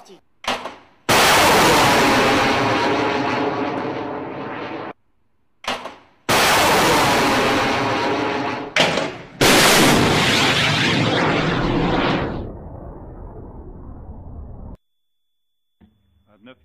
parti. neuf